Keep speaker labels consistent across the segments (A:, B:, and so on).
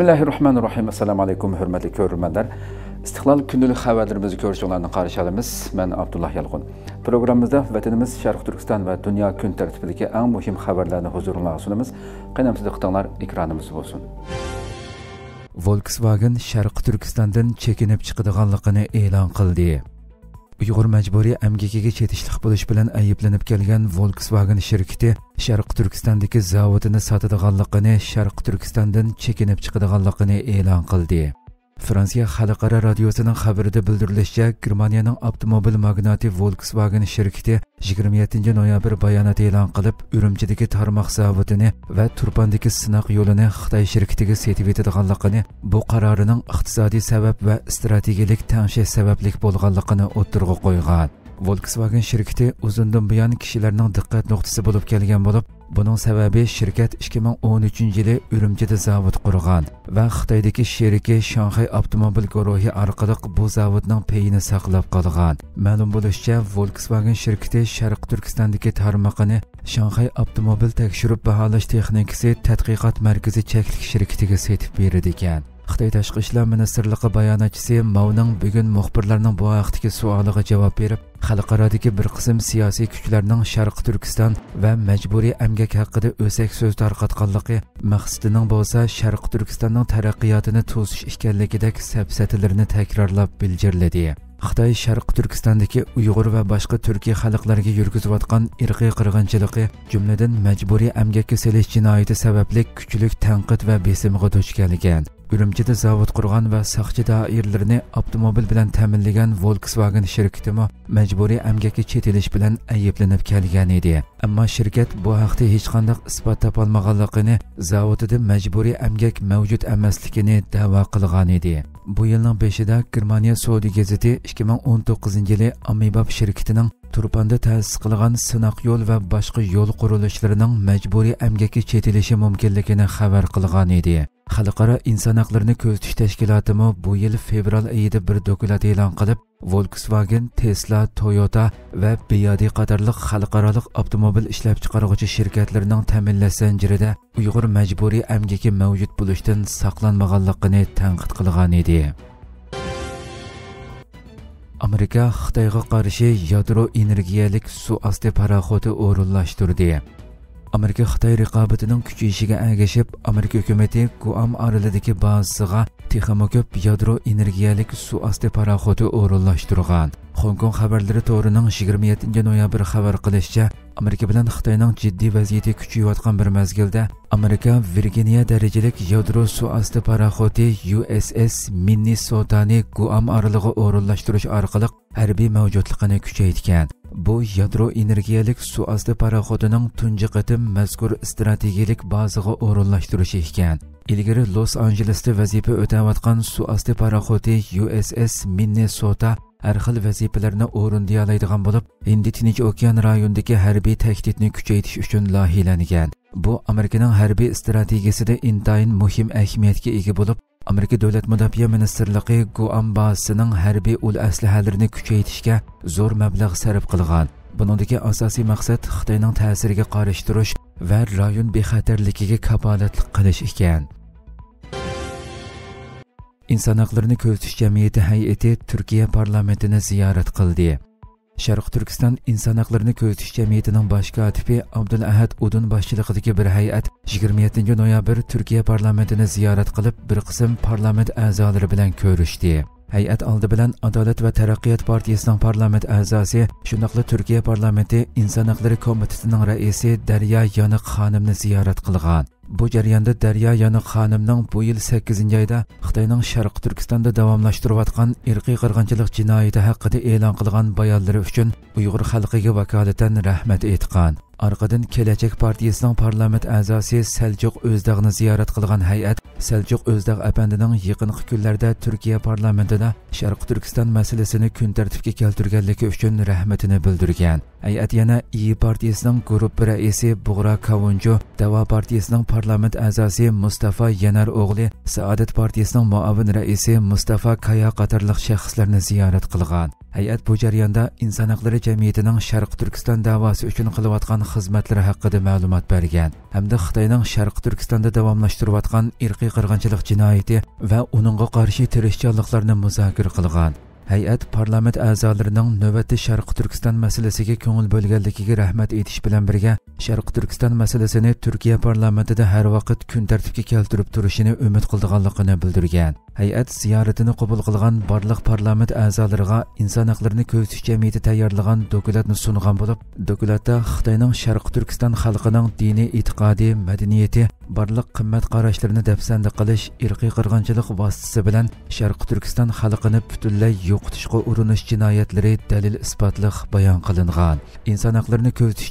A: Bismillahirrahmanirrahim. Assalamu alaykum hörmətli görürmənlər. İstiqlal gündəlik xəbərlərimizi görüşünlərini qarşılayırıq. Mən Abdullah Yalğun. Proqramımızda vətənimiz Şərq Türkistan və dünya gün tərtibindəki ən mühim xəbərlərini huzurunuza sunumuz. Qənəmsiz qıtanlar ekranımız olsun.
B: Volkswagen Şərq Türkistandan çəkinib çıxdığanlığını elan qıldı. Uyg'ur majburiy amgakiga chetishliq bo'lish bilan ayblanib kelgan volkswagen shirkati sharqi turkistondagi zavodini sotadiganligini sharqi turkistondan chekinib chiqadiganligini e'lon qildi. Fransiya xalqaro radiosining xabarida bildirilishicha germaniyaning avtomobil magnati volkswagen shirkati 27 noyabr bayonot e'lon qilib urumchidagi tarmoq zavodini va turpandagi sinoq yo'lini xitoy shirkatiga setib etadiganligini bu qarorining iqtisodiy sabab va strategik tangshish sabablik bo'lganligini o'ttirg'a qo'ygan volkswagen shirkati uzundan buyon kishilarning diqqat nuqtasi bo'lib kelgan bo'lib buning sababi shirkat 2013 yili urumchida zavod qurgan va xitoydagi sheriki shanxay avtomobil guruhi orqali bu zavodning peyini saqlab qolgan. Ma'lum bo'lishicha volkswagen shirkati sharq turkistondagi tarmoqini shanxay avtomobil tekshirib baholash texnikasi tadqiqot markazi cheklik shirkatiga setib berdi ekan. Xitoy tashqi ishlar ministrligi bayonotchisi mavning bugun muxbirlarning bu haqdagi savoliga javob berib xalqarodagi bir qism siyosiy kuchlarning sharqi turkiston va majburiy amgak haqida o'sak so'z tarqatganligi maqsadining bo'lsa sharqi turkistonning taraqqiyotini to'sish ekanligidek sapsatilarni takrorlab bildirladi xitoy sharq turkistondagi uyg'ur va boshqa turkiy xalqlarga yurgizayotgan irqiy qirg'inchiligi jumladan majburiy amgakka selish jinoyati sababli kuchlik tanqid va besimga duch kelgan urumchida завод qurgan va soqchi doirlarini avtomobil bilan ta'minlagan volkswagen shirkatimi majburiy әмгекі четеліш bilan әйіпленіп kelgan edi. Ammo shirkat bu haqda hech qanday isbot topolmaganligini мәжбүрі majburiy amgak mavjud emasligini da'vo qilgan edi. Bu yilning beshida germaniya sodi gazeti 2019 yili Амибаб shirkatining turpanda ta'sis qilgan sinoq yo'l va boshqa yo'l qurilishlarining majburiy amgakka chetilishi mumkinligini xabar qilgan edi. Xalqaro inson haqlarini ko'zitish tashkilotimi bu yil fevral oyida bir dokulat e'lon qilib volkswagen tesla toyota va biyodi qatorliq xalqaro avtomobil ishlab chiqaruvchi shirkatlarining ta'minlash zanjirida uyg'ur majburiy amgaki mavjud bo'lishdan saqlanmaganligini tanqid qilgan edi. Amerika xitoyga qarshi yadro energiyalik suv osti paraxodi o'rinlashtirdi. Amerika xitoy raqobatining kuchayishiga ergashib amerika hukumati guam orolidagi bazasiga texmo ko'p yadro energiyalik suv osti paraxodi o'rinlashtirgan. Hongkong xabarlari to'rining 27 noyabr xabar qilishicha amerika bilan xitoyning jiddiy vaziyati kuchayayotgan bir mazgilda amerika virginiya darajalik yadro suvosti paraxoti uss minnesotani guam orlig'i o'rinlashtirish orqali harbiy mavjudligini kuchaytgan. Bu yadro energiyalik suvosti paraxotining tunji qatim mazkur strategik bazaga o'rinlashtirishi ekan. Ilgari los anjelesda vazifa o'tayotgan suvosti paraxoti uss minnesota har xil vazifalarni o'rinday oladigan bo'lib hindi tinch okean rayonidagi harbiy tahdidni kuchaytirish uchun loyihalangan bu amerikaning harbiy strategiyasida intayin muhim ahamiyatga ega bo'lib amerika davlat mudofaa ministrligi guam bazasining harbiy ul aslahalarini kuchaytirishga zo'r mablag' sarf qilgan. Buningdagi asosiy maqsad xitoyning ta'siriga qarshi turish va rayon bexatarligiga kapolatlik qilish ekan. Inson haqlarini ko'zitish jamiyati hay'ati turkiya parlamentini ziyorat qildi. Sharq turkiston inson haqlarini ko'zitish jamiyatining bosh kotibi abdul ahad udun boshchiligidagi bir hay'at 27 noyabr turkiya parlamentini ziyorat qilib bir qism parlament a'zolari bilan ko'rishdi. Hay'at oldi bilan adolat va taraqqiyot partiyasining parlament a'zosi shundoqla turkiya parlamenti inson haqlari komitetining raisi daryo yoniq xonimni ziyorat qilgan. Bu jarayonda daryo yoniq xonimning bu yil 8 oyda xitoyning sharqi turkistonda davomlashtirayotgan irqiy qirg'inchilik jinoyati haqida e'lon qilgan bayonlari uchun uyg'ur xalqiga vakolatan rahmat aytgan. Orqadan kelajak partiyasining parlament a'zosi saljuq o'zdag'ni ziyorat qilgan hay'at saljuq o'zdag apandining yaqinqi kunlarda turkiya parlamentida sharqi turkiston masalasini kun tartibga keltirganligi uchun rahmatini bildirgan hay'at yana i partiyasining guruh raisi bug'ra kavunju davo партиясының parlament a'zosi mustafa yanar оғли, saodat partiyasining muavin raisi mustafa kaya qatorliq shaxslarni ziyorat qilgan hay'at bu jarayonda inson haqlari jamiyatining sharq turkiston davosi uchun qilayotgan xizmatlari haqida ma'lumot bergan hamda xitoyning sharq turkistonda davomlashtirayotgan irqiy qirg'inchilik jinoyati va uningga qarshi tirishchanliklarni muzokara qilgan. Hay'at parlament a'zolarining navbatda sharqi turkiston masalasiga ko'ngil bo'lganligiga rahmat aytish bilan birga sharqi turkiston masalasini turkiya parlamentida har vaqt kun tartibga keltirib turishini umid qildiganligini bildirgan. Hay'at ziyoratini qabul qilgan barliq parlament a'zolariga inson haqlarini ko'zitish jamiyati tayyorlagan dokladni sungan bo'lib dokladda xitoyning sharqi turkiston xalqining diniy e'tiqodi madaniyati barliq qimmat qarashlarini кылыш qilish irqiy qirg'inchilik vositasi bilan sharqi turkiston xalqini butunlay урыныш urinish jinoyatlari dalil баян bayon qilingan. Inson haqlarini ko'zitish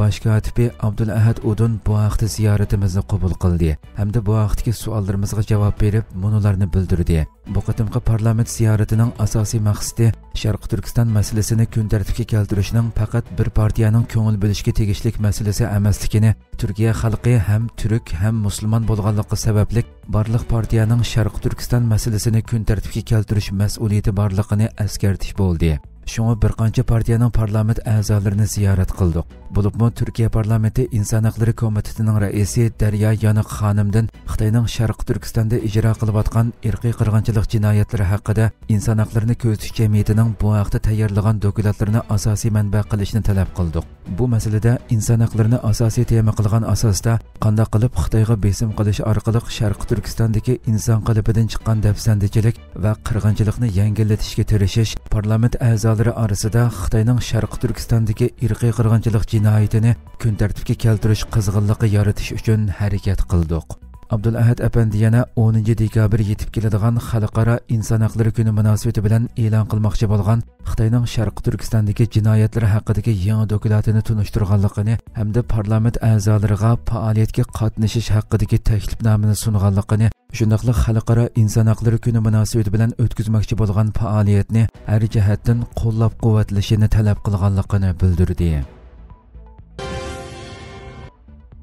B: баш катибы Абдул Ахад ahad бу bu haqda ziyoratimizni qabul qildi hamda bu haqdagi savollarimizga javob berib munolarni bildirdi. Bu кытымкы parlament ziyoratining asosiy maqsadi Шәрқи turkiston masalasini көн tartibga keltirishning faqat bir partiyaning ko'ngil bo'lishga тегешлек masalasi emasligini turkiya xalqi ham turk ham musulmon bo'lganligi sababli barliq partiyaning sharqi turkiston masalasini kun tartibga keltirish mas'uliyati borligini eskartish bo'ldi. Shunga bir qancha partiyaning parlament a'zolarini ziyorat qildik. Bo'libmi turkiya parlamenti inson haqlari komitetining raisi daryo yoniq xonimdan xitoyning sharqi turkistonda ijro qilayotgan irqiy qirg'inchilik jinoyatlari haqida inson haqlarini ko'zitish jamiyatining bu haqda tayyorlagan dokumentlarni asosiy manba qilishni talab qildik. Bu masalada inson haqlarini asosiy tema qilgan asosda qanday qilib xitoyga besim qilish orqali sharqi turkistondagi inson qalbidan chiqqan dafsandichilik va qirg'inchilikni yengillatishga tirishish parlament a'zolari orasida xitoyning sharqi turkistondagi irqiy qirg'inchilik jinoyatini kun tartibga keltirish qizg'inligi yaratish uchun harakat qildik. Abdulahad apandi yana 10 dekabr yetib keladigan xalqaro inson haqlari kuni munosabati bilan e'lon qilmoqchi bo'lgan xitoyning sharqi turkistondagi jinoyatlar haqidagi yangi dokladini tunishtirganligini hamda parlament a'zolariga faoliyatga qatnashish haqidagi taklifnomani sunganligini shundoqli xalqaro inson haqlari kuni munosabati bilan o'tkazmoqchi bo'lgan faoliyatni har jihatdan qo'llab quvvatlashini talab qilganligini bildirdi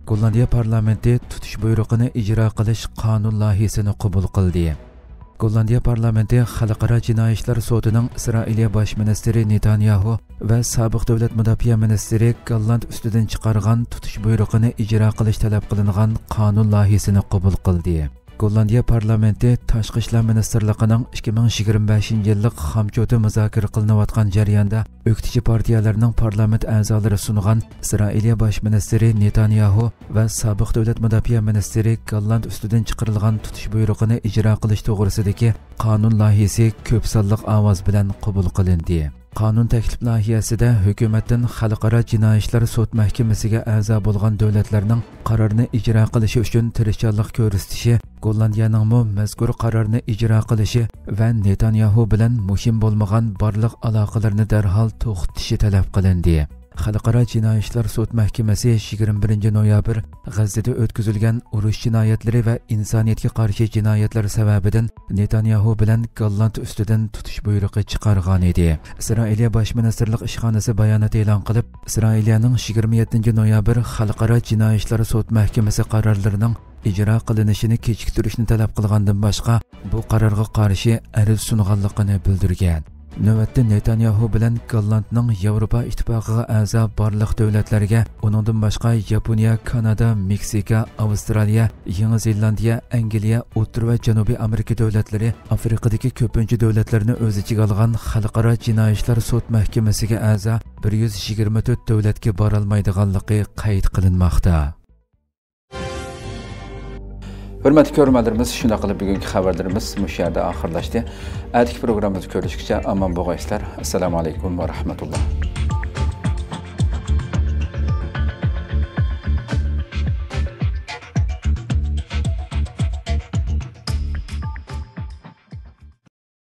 B: gollandiya parlamenti tutish buyrug'ini ijro qilish qonun loyihasini qabul qildi gollandiya parlamenti xalqaro jinoiy ishlar sudining isroiliya bosh ministri netanyahu va sobiq davlat mudofaa ministri golland ustidan chiqargan tutish buyrug'ini ijro qilish talab qilingan qonun loyihasini qabul qildi gollandiya parlamenti tashqi ishlar ministrligining 2025 yillik hamchoti muzokara qilinayotgan jarayonda o'ktichi partiyalarning parlament a'zolari sungan isroiliya bosh ministri netanyahu va sobiq davlat mudofaa ministri golland ustidan chiqarilgan tutish buyrug'ini ijro qilish to'g'risidagi qonun loyihasi ko'p sonliq ovoz bilan qabul qilindi. Qanun təklif nahiyəsidə hökumətdən xalqara cinayətlər sud məhkəməsinə əza bolğan dövlətlərinin qərarını icra qilishi üçün tirişçanlıq göstərişi, Gollandiyanın mı məzkur qərarını icra qilishi və Netanyahu bilan muhim bolmagan barlıq əlaqələrini dərhal toxtitishi tələb qılındı. Xalqaro jinoyatlar sud mahkamasi 21 noyabr g'azzada o'tkazilgan urush jinoyatlari va insoniyatga qarshi jinoyatlar sababidan netanyahu bilan golland ustidan tutish buyrug'i chiqargan edi. Isroiliya bosh ministrlik ishxonasi bayonot e'lon qilib isroiliyaning 27 noyabr xalqaro jinoyatlar sud mahkamasi qarorlarining ijro qilinishini kechiktirishni talab qilgandan boshqa bu qarorga qarshi ariz sunganligini bildirgan. Navbatda netanyahu bilan gollandning yevropa ittifoqiga a'zo barliq davlatlarga uningdan boshqa yaponiya kanada meksika avstraliya yangi zelandiya angliya o'rta va janubiy amerika davlatlari afrikadagi ko'pincha davlatlarni o'z ichiga olgan xalqaro jinoyatlar sud mahkamasiga a'zo 124 davlatga borolmaydiganligi qayd qilinmoqda.
A: Hurmatli ko'rmadirmiz shunday qilib bugungi xabarlarimiz mushu yerda oxirlashdi. Atigi programmamizni ko'rishgacha omon bo'lg'aysizlar. Assalomu alaykum va rahmatulloh.